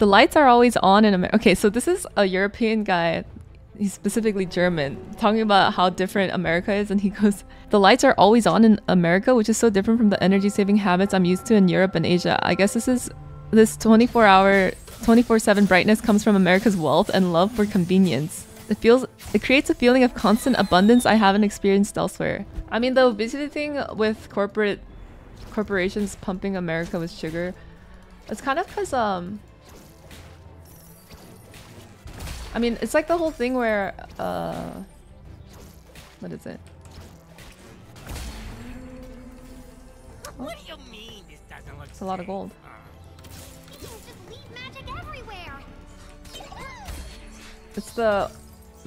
The lights are always on in America. Okay, so this is a European guy. He's specifically German, talking about how different America is, and he goes, "The lights are always on in America, which is so different from the energy-saving habits I'm used to in Europe and Asia. I guess this is this 24-hour, 24/7 brightness comes from America's wealth and love for convenience. It feels, it creates a feeling of constant abundance I haven't experienced elsewhere. I mean, the obesity thing with corporate corporations pumping America with sugar, it's kind of because um." I mean, it's like the whole thing where, uh, what is it? What do you mean this doesn't look It's a lot of gold. You can just leave magic everywhere. It's the,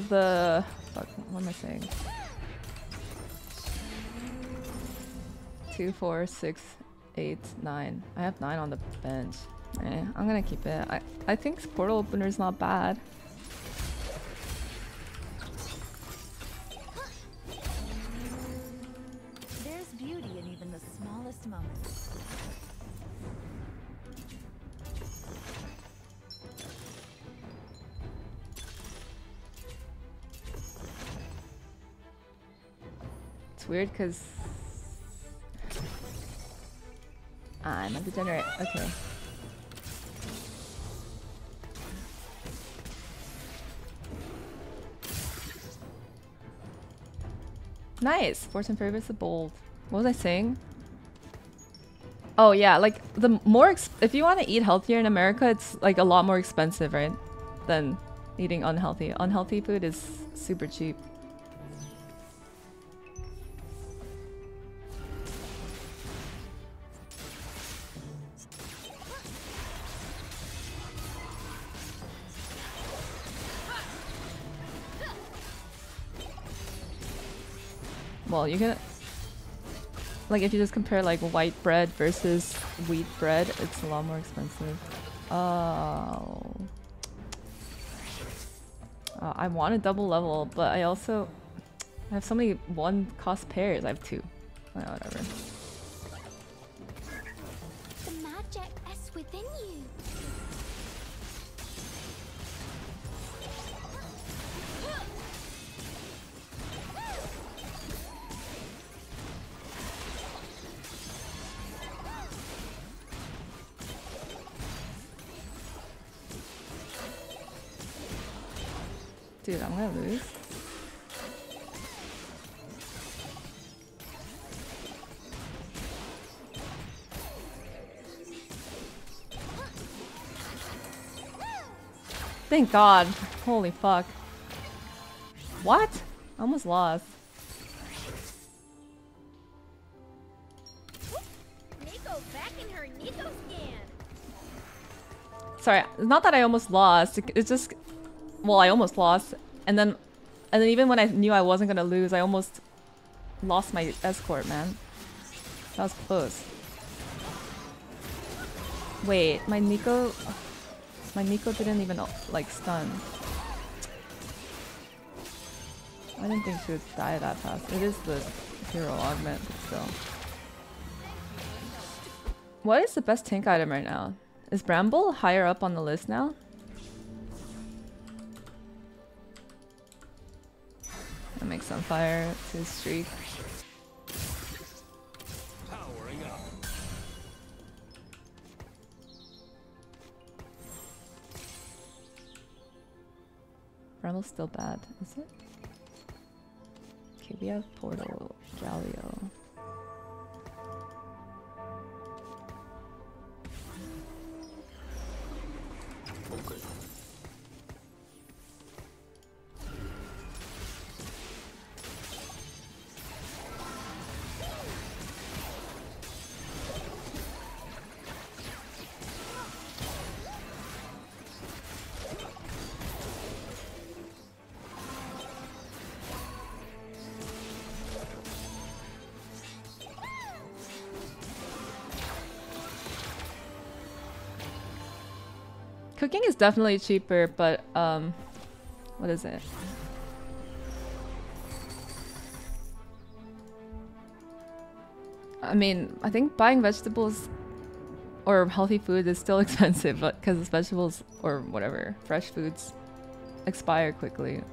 the, fuck, what am I saying? Two, four, six, eight, nine. I have nine on the bench. Eh, I'm gonna keep it. I, I think portal opener is not bad. Weird because I'm a degenerate. Okay. Nice. Force and favorites the bold. What was I saying? Oh yeah, like the more if you want to eat healthier in America, it's like a lot more expensive, right? Than eating unhealthy. Unhealthy food is super cheap. Well, you can like if you just compare like white bread versus wheat bread, it's a lot more expensive. Oh. Uh, I want a double level, but I also I have so many one cost pairs. I have two. Thank God. Holy fuck. What? I almost lost. Neeko back in her Neeko scan. Sorry, not that I almost lost. It's just, well, I almost lost, and then, and then even when I knew I wasn't gonna lose, I almost lost my escort, man. That was close. Wait, my Neeko, my Neeko didn't even like stun. I didn't think she would die that fast. It is the hero augment, but still. What is the best tank item right now? Is Bramble higher up on the list now? That makes some fire to his streak. Bramble's still bad, is it? Okay, we have Portal, Galio. Cooking is definitely cheaper, but um, what is it? I mean, I think buying vegetables or healthy food is still expensive, but because vegetables or whatever fresh foods expire quickly.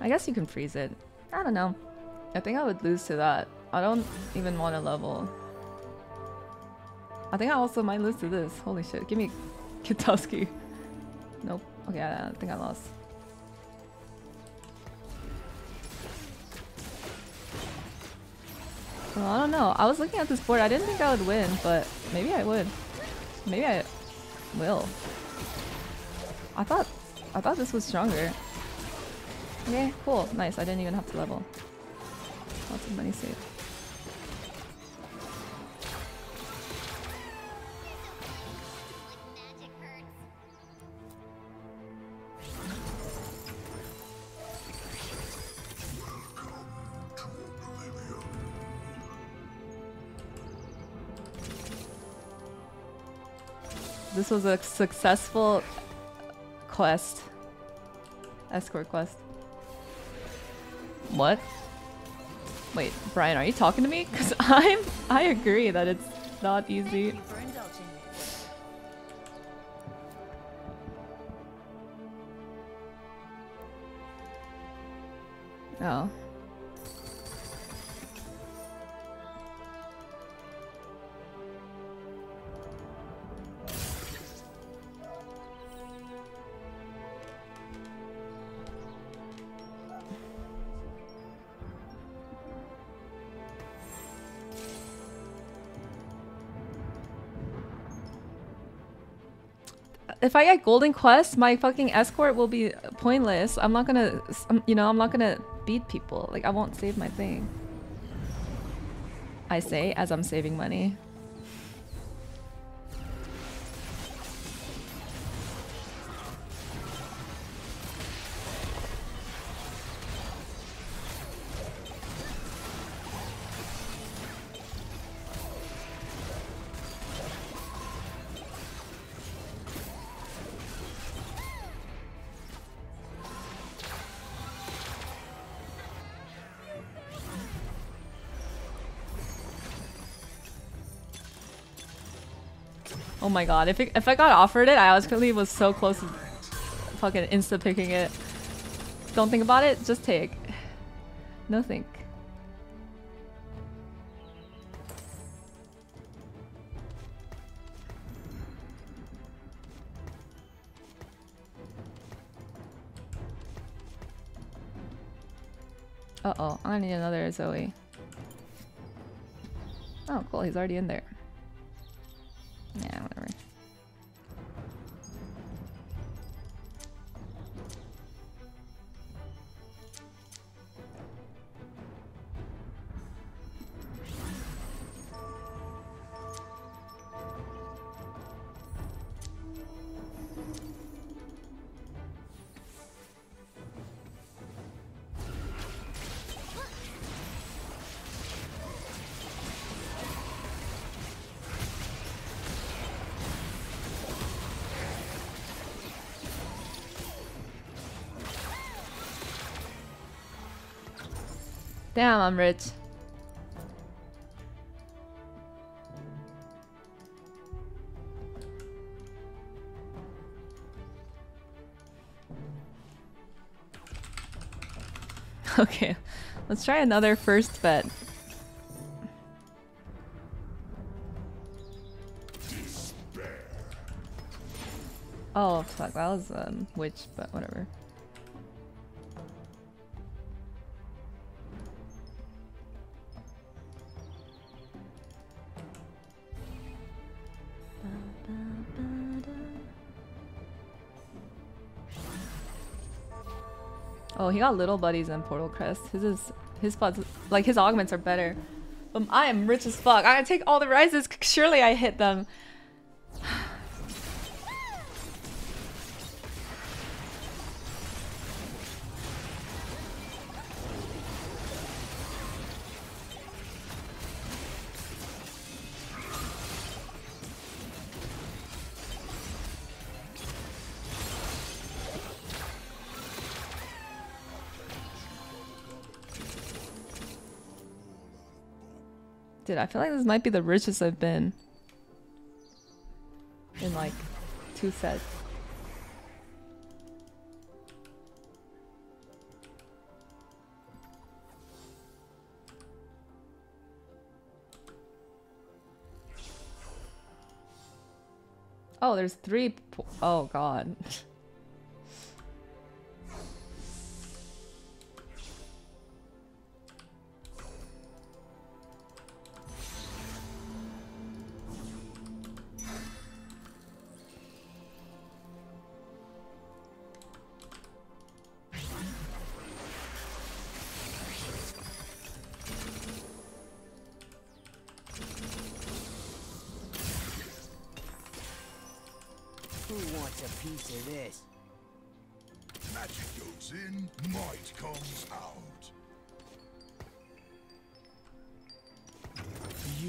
I guess you can freeze it. I don't know. I think I would lose to that. I don't even want to level. I think I also might lose to this. Holy shit. Give me Kitoski. Nope. Okay, I, think I lost. Well, I don't know. I was looking at this board. I didn't think I would win, but maybe I would. Maybe I will. I thought I thought this was stronger. Okay, cool. Nice. I didn't even have to level. Lots of money saved. This was a successful quest. Escort quest. What? Wait, Brian, are you talking to me? Cause I'm I agree that it's not easy. Oh. If I get golden quest, my fucking escort will be pointless. I'm not gonna, um, you know, I'm not gonna beat people. Like I won't save my thing. I say as I'm saving money. My god, if it, if I got offered it, I actually was so close to fucking insta picking it. Don't think about it, just take. No think. Uh oh, I need another Zoe. Oh, cool, he's already in there. Yeah, Damn, I'm rich. Okay, let's try another first bet. Oh fuck, that was um witch, but whatever. Oh, he got little buddies in Portal Crest. His is his spots like his augments are better. But I am rich as fuck. I take all the rises. Surely I hit them. Dude, I feel like this might be the richest I've been. in like two sets. Oh, there's three. Oh god.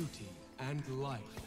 beauty and life.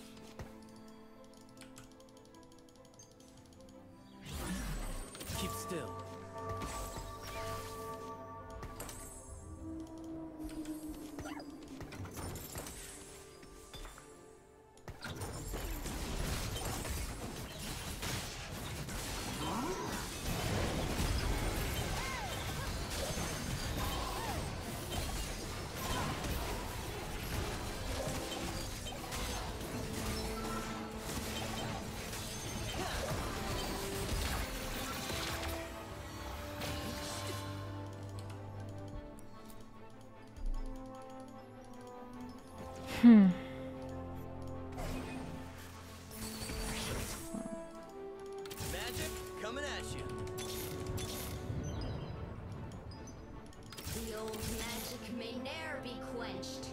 Old magic may ne'er be quenched.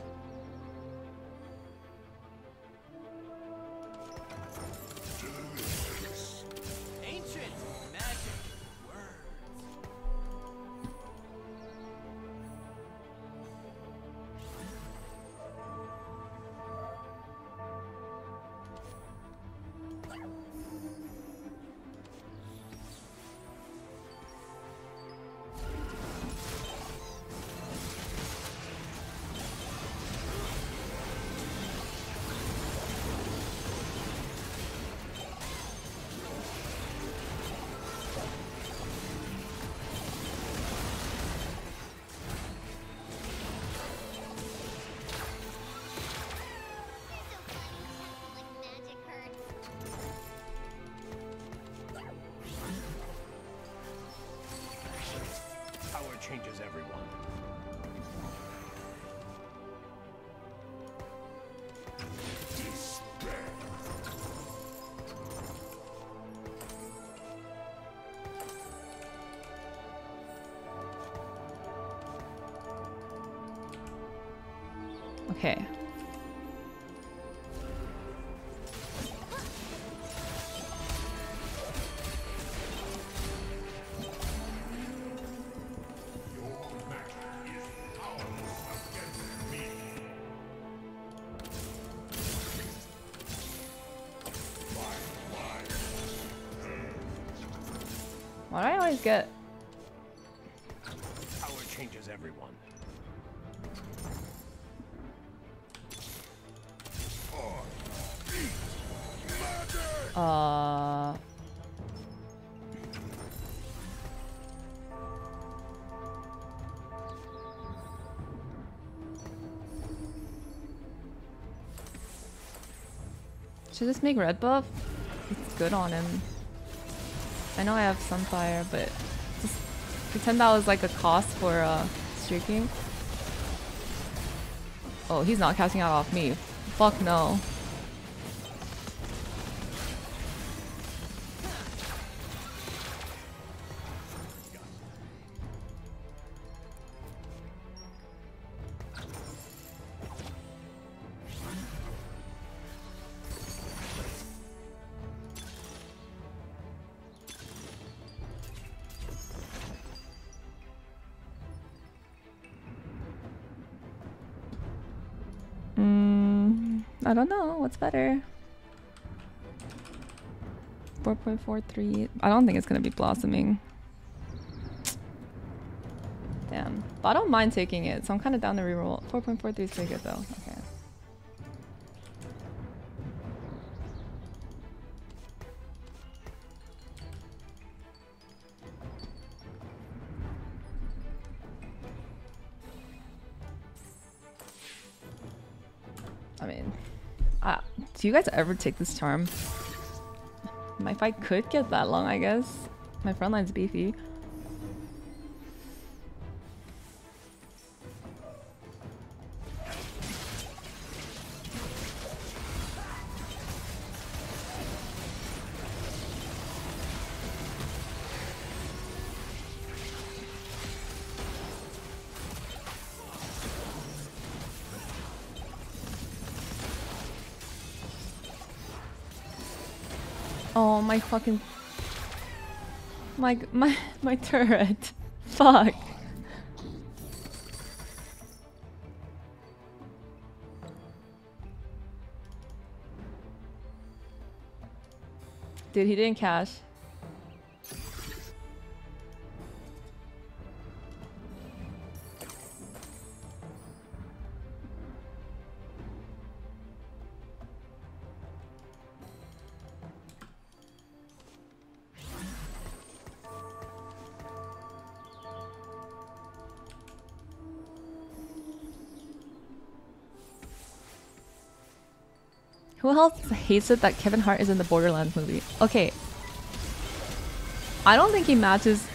Changes everyone. Okay. Should just make red buff? It's good on him. I know I have Sunfire, but just pretend that was like a cost for uh, streaking. Oh, he's not casting out off me. Fuck no. I don't know. What's better? 4.43. I don't think it's going to be blossoming. Damn. But I don't mind taking it, so I'm kind of down to reroll. 4.43 is pretty good though. Okay. Do you guys ever take this charm? My fight could get that long, I guess. My front line's beefy. My fucking my my my turret. Fuck. Dude, he didn't cash. Hates it that Kevin Hart is in the Borderlands movie? Okay. I don't think he matches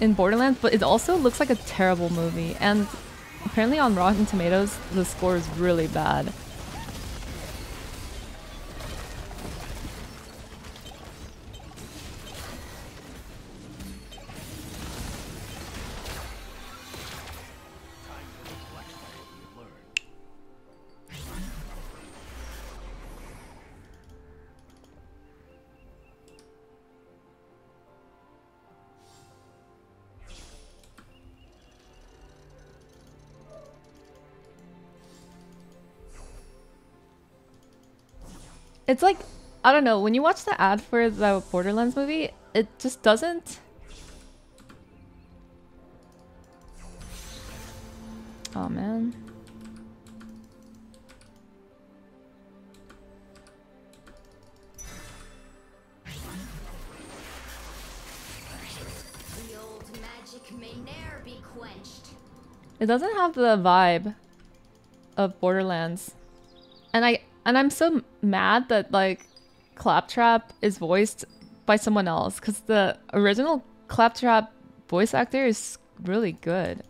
in Borderlands, but it also looks like a terrible movie. And apparently on Rotten Tomatoes, the score is really bad. It's like I don't know, when you watch the ad for the Borderlands movie, it just doesn't Oh man. It doesn't have the vibe of Borderlands. And I and I'm so mad that like Claptrap is voiced by someone else cuz the original Claptrap voice actor is really good.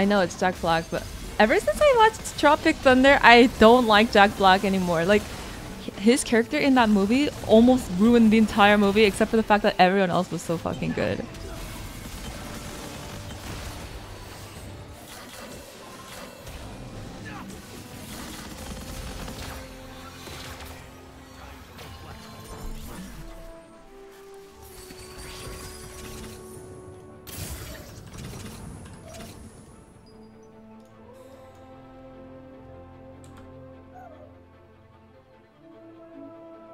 I know it's Jack Black, but ever since I watched Tropic Thunder, I don't like Jack Black anymore. Like his character in that movie almost ruined the entire movie except for the fact that everyone else was so fucking good.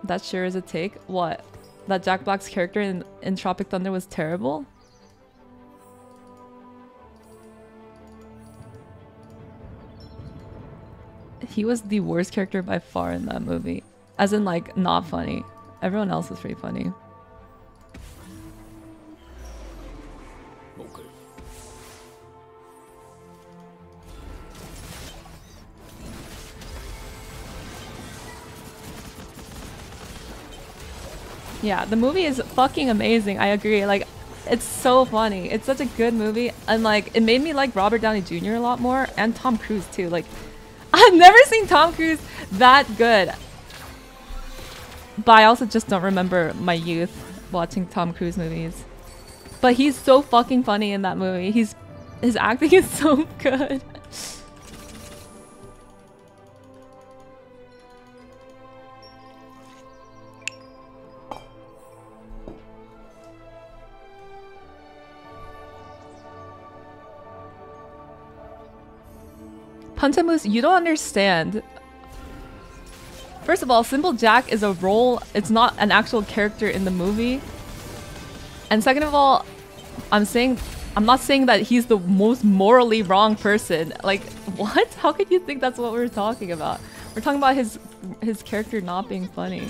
That sure is a take. What? That Jack Black's character in, in Tropic Thunder was terrible? He was the worst character by far in that movie. As in, like, not funny. Everyone else was pretty funny. Yeah, the movie is fucking amazing. I agree. Like, it's so funny. It's such a good movie, and like, it made me like Robert Downey Jr. a lot more, and Tom Cruise too. Like, I've never seen Tom Cruise that good. But I also just don't remember my youth watching Tom Cruise movies. But he's so fucking funny in that movie. He's his acting is so good. Pantamus, you don't understand. First of all, Simple Jack is a role, it's not an actual character in the movie. And second of all, I'm saying I'm not saying that he's the most morally wrong person. Like, what? How could you think that's what we're talking about? We're talking about his his character not being funny.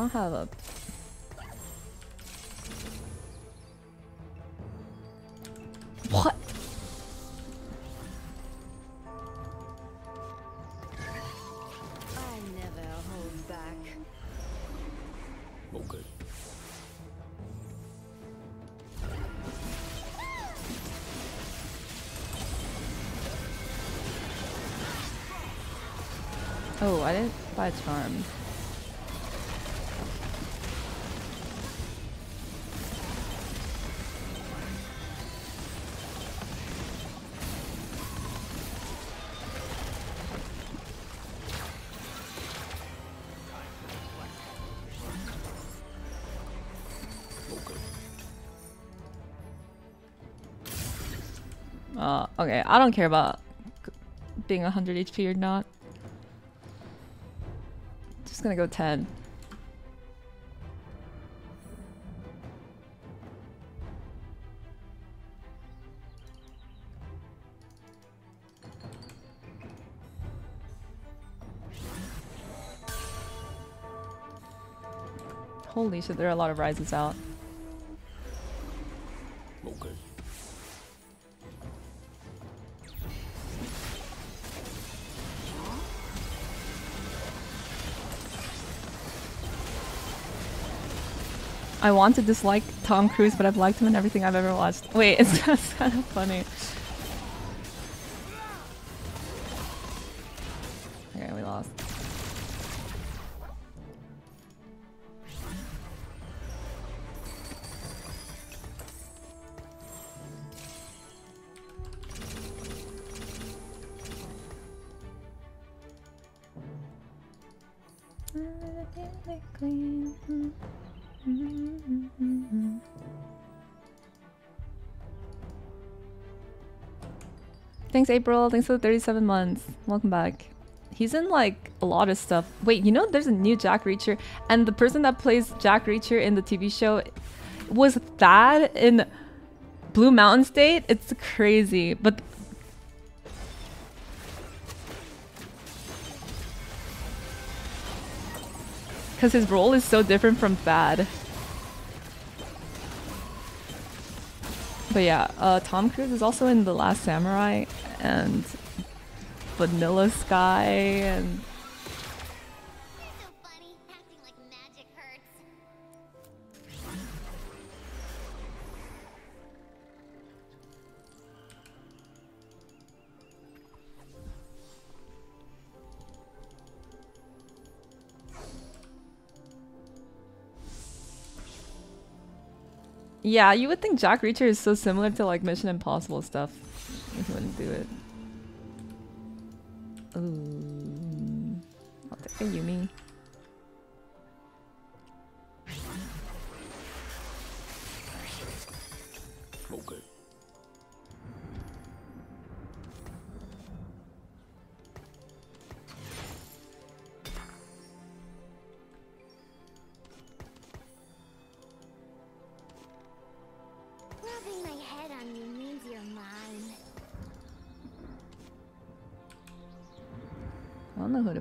Don't have a. What? I never hold back. Okay. Oh, I didn't buy a charm. Okay, I don't care about being 100 HP or not. Just gonna go 10. Holy shit, there are a lot of rises out. I want to dislike Tom Cruise, but I've liked him in everything I've ever watched. Wait, it's kind of funny. Thanks, April. Thanks for the 37 months. Welcome back. He's in like a lot of stuff. Wait, you know there's a new Jack Reacher, and the person that plays Jack Reacher in the TV show was Thad in Blue Mountain State. It's crazy, but because his role is so different from Thad. But yeah, uh, Tom Cruise is also in The Last Samurai and Vanilla Sky and yeah, you would think Jack Reacher is so similar to like Mission Impossible stuff. He wouldn't do it. Ooh, I'll take a Yumi.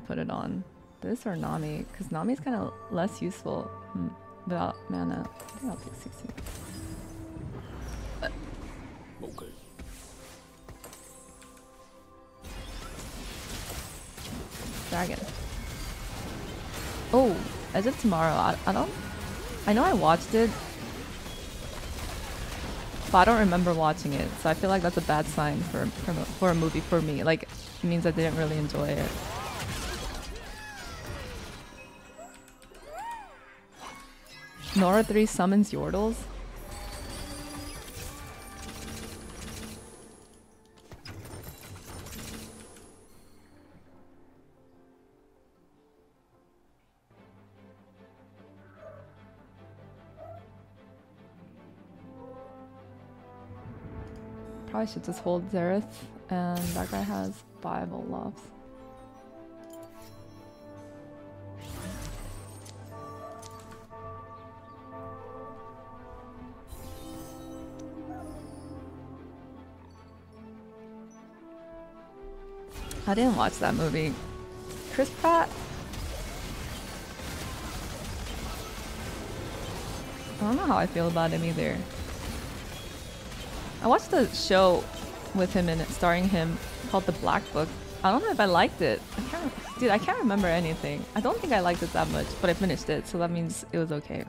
Put it on. This or Nami, because Nami's kind of less useful hmm, without mana. I think I'll take 16. Okay. Dragon. Oh, Edge of Tomorrow. I, I don't. I know I watched it, but I don't remember watching it. So I feel like that's a bad sign for for, a- for a movie for me. Like, it means I didn't really enjoy it. Norra 3 summons Yordles? Probably should just hold Xerath And that guy has Bible loves. I didn't watch that movie. Chris Pratt? I don't know how I feel about him either. I watched the show with him in it, starring him, called The Black Book. I don't know if I liked it. I can't, dude, I can't remember anything. I don't think I liked it that much, but I finished it, so that means it was okay.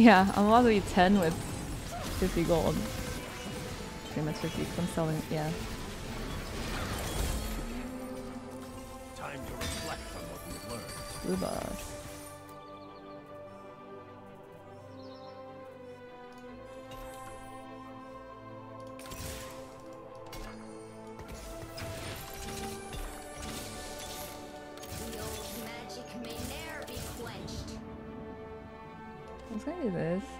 Yeah, I'm about to be 10 with 50 gold. Pretty much 50 'cause I'm selling, yeah. Time to reflect on what we have learned. Blue boss. This.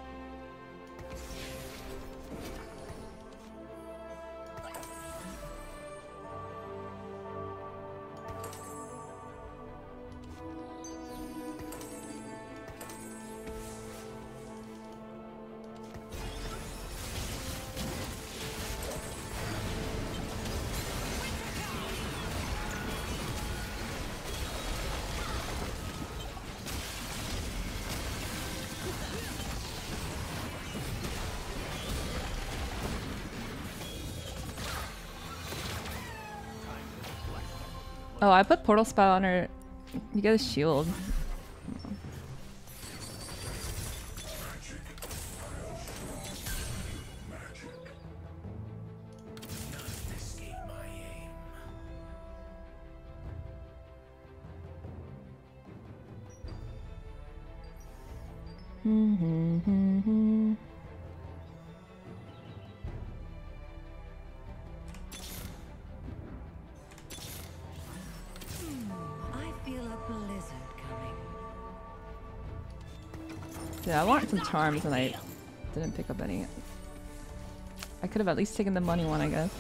Oh, I put portal spell on her. You get a shield. Escape Yeah, I want some charms and I didn't pick up any. I could have at least taken the money one, I guess.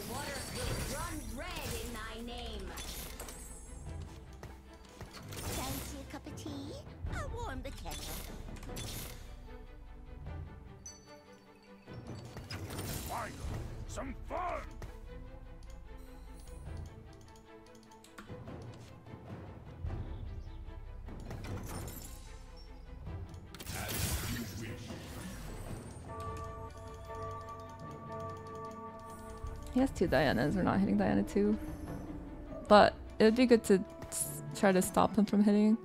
The waters will run red in thy name. Fancy a cup of tea? I'll warm the kettle. Finally, some fun! He has two Dianas. We're not hitting Diana 2. But it would be good to try to stop him from hitting.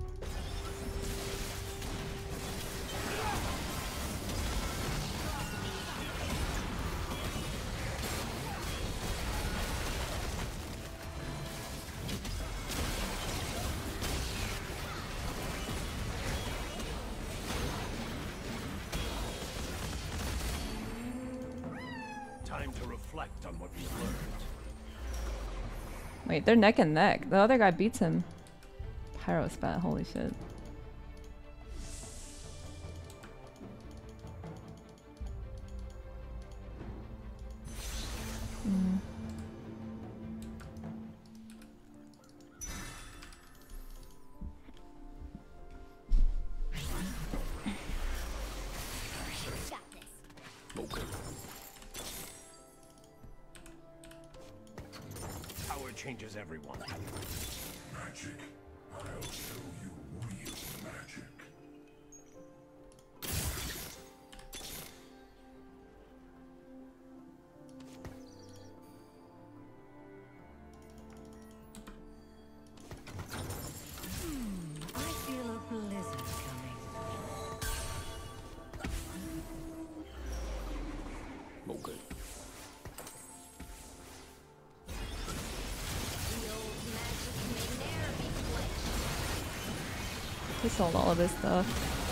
Reflect on what we have learned. Wait, they're neck and neck. The other guy beats him. Pyro spat, holy shit. He sold all of his stuff.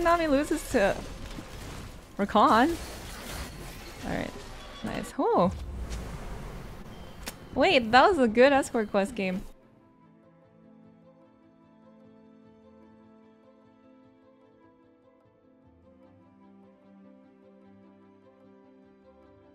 Think Nami loses to Rakan. All right, nice. Oh, wait, that was a good escort quest game.